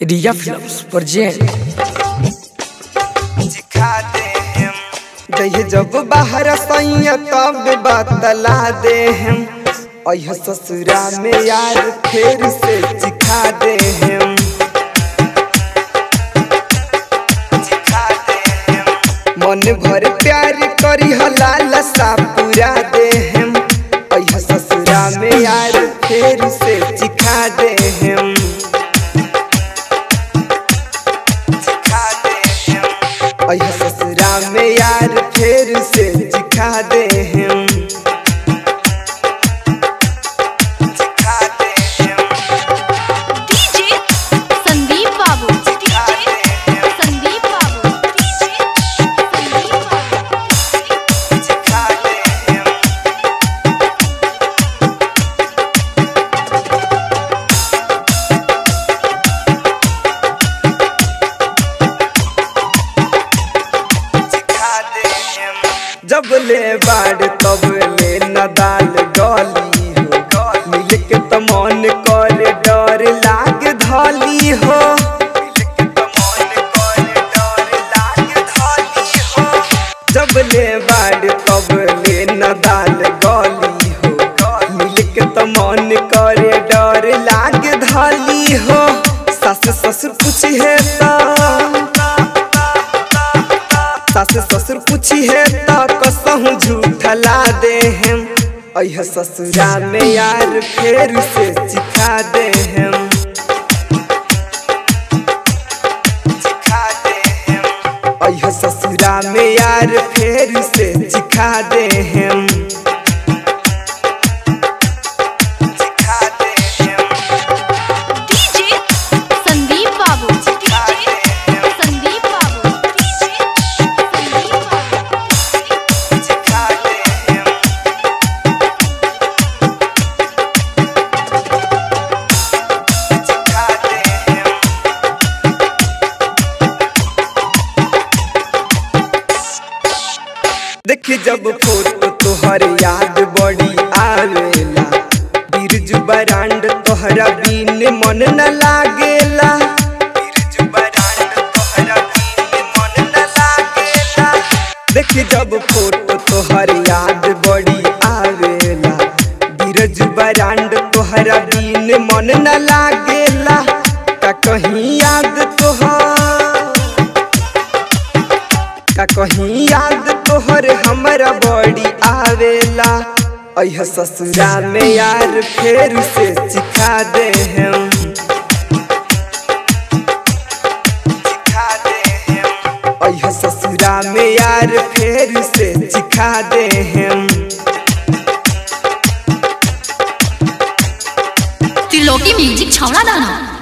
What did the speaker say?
रिया films present जय जब बाहर सैया तब बतला दे हम। अह ससुरा में यार फिर से हम दे हम। मन भर प्यार करी हलाल सा पूरा दे हम। अह ससुरा में यार फिर से अह ससुरा में यार फिर से सिखा दे हम। ले बाड़ तब ले न दाल गली हो। मिल के त कर डर लाग धली हो। जब ले बाड़ तब ले न दाल गली हो। मिल के त कर डर लाग धली हो। सास ससुर पूछी है सास ससुर पूछी है त झूठला दे हम। अह ससुरा में यार फिर से सिखा दे हम। ससुरा में यार फेर से सिखा दे हम। देखी जब फ़ोटो तोहर याद बड़ी आवेला। बिरजू बरांड तोहरा बिन मन न लागेला। देखी जब फ़ोटो तोहर याद बड़ी आवेला। बिरजू बरांड तोहरा बिन मन न लागेला। का कहीं याद तोहर का कहीं याद तोहर हमरा बड़ी आवेला। अह ससुरा में यार फिर से सिखा दे हम। अह ससुरा में यार फिर से सिखा दे हम। त्रिलोकी म्यूज़िक छावड़ा दाना।